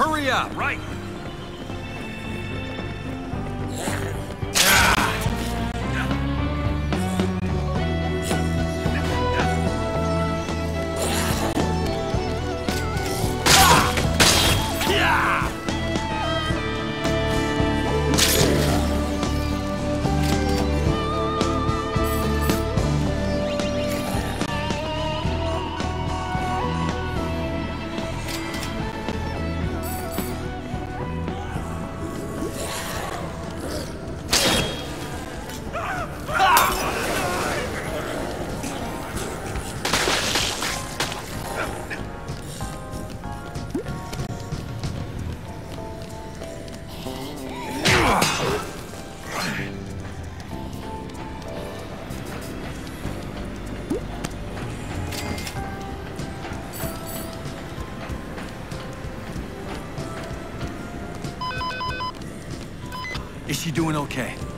Hurry up! Right! Is she doing okay?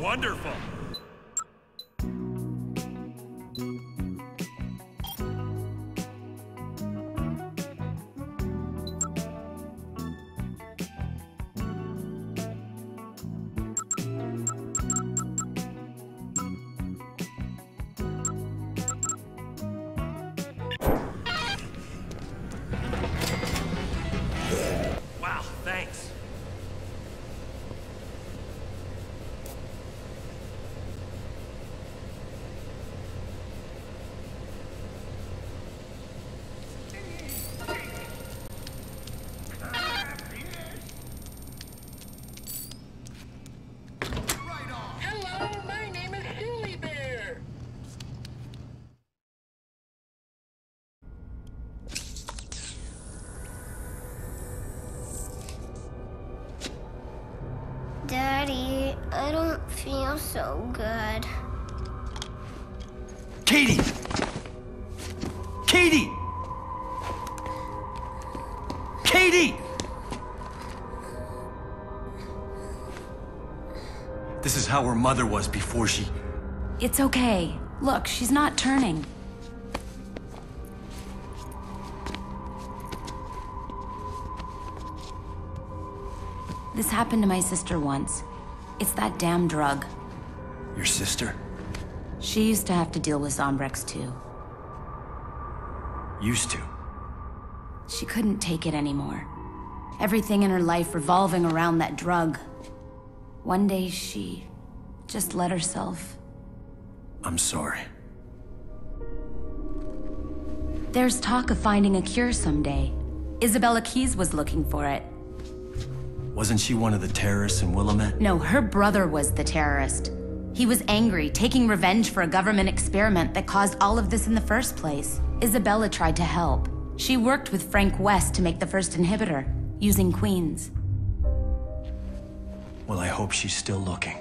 Wonderful. I don't feel so good. Katie! Katie! Katie! This is how her mother was before she... It's okay. Look, she's not turning. This happened to my sister once. It's that damn drug. Your sister? She used to have to deal with Zombrex too. Used to. She couldn't take it anymore. Everything in her life revolving around that drug. One day she just let herself. I'm sorry. There's talk of finding a cure someday. Isabela Keyes was looking for it. Wasn't she one of the terrorists in Willamette? No, her brother was the terrorist. He was angry, taking revenge for a government experiment that caused all of this in the first place. Isabela tried to help. She worked with Frank West to make the first inhibitor, using Queens. Well, I hope she's still looking.